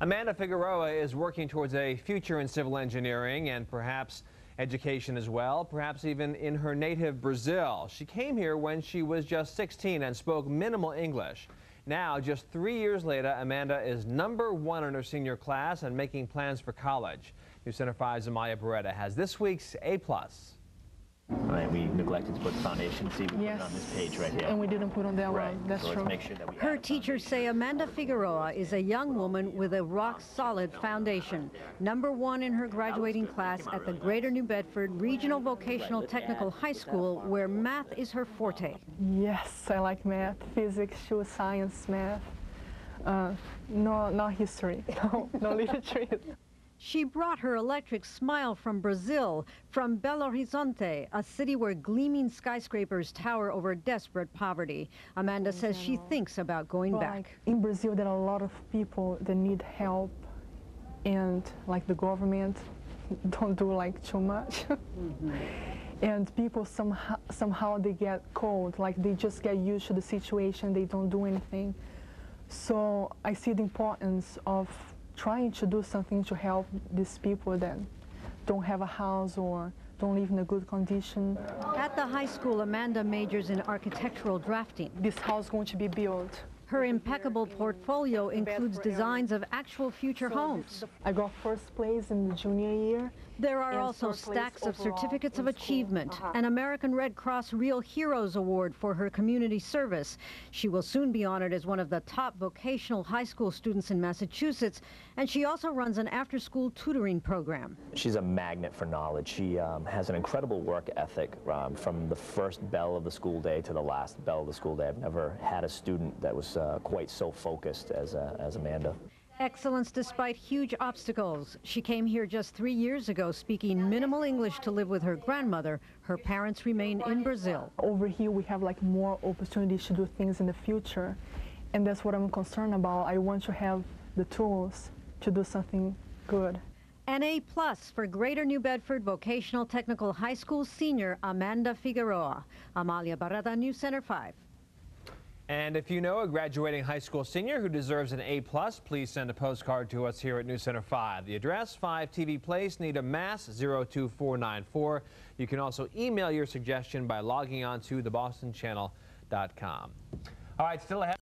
Amanda Figueiroa is working towards a future in civil engineering and perhaps education as well, perhaps even in her native Brazil. She came here when she was just 16 and spoke minimal English. Now, just three years later, Amanda is number one in her senior class and making plans for college. News Center 5's Amalia Barreda has this week's A+. Right, we neglected to put the foundation. See, we Yes. put it on this page right here. And we didn't put on that right. one. That's so true. make sure that we Her teachers say Amanda Figueiroa is a young woman with a rock-solid foundation. Number one in her graduating class at the Greater New Bedford Regional Vocational Technical High School, where math is her forte. Yes, I like math, physics, she was science, math. Uh, no, not history. No, no literature. She brought her electric smile from Brazil, from Belo Horizonte, a city where gleaming skyscrapers tower over desperate poverty. Amanda says she thinks about going back. like in Brazil, there are a lot of people that need help, and like the government don't do like too much. Mm-hmm. And people somehow somehow they get cold, like they just get used to the situation. They don't do anything. So I see the importance of trying to do something to help these people that don't have a house or don't live in a good condition. At the high school, Amanda majors in architectural drafting. This house is going to be built. Her impeccable portfolio includes designs of actual future homes. I got first place in the junior year. There are also stacks of certificates of achievement, Uh-huh. an American Red Cross Real Heroes Award for her community service. She will soon be honored as one of the top vocational high school students in Massachusetts, and she also runs an after-school tutoring program. She's a magnet for knowledge. She um, has an incredible work ethic um, from the first bell of the school day to the last bell of the school day. I've never had a student that was uh, quite so focused as, uh, as Amanda. Excellence despite huge obstacles. She came here just three years ago speaking minimal English to live with her grandmother. Her parents remain in Brazil. Over here, we have like more opportunities to do things in the future, and that's what I'm concerned about. I want to have the tools to do something good. An A plus for Greater New Bedford Vocational Technical High School senior Amanda Figueiroa. Amalia Barreda, News Center 5. And if you know a graduating high school senior who deserves an A+, plus, please send a postcard to us here at News Center 5. The address, 5 TV Place, Needham, Mass. 02494. You can also email your suggestion by logging on to thebostonchannel.com. All right, still ahead.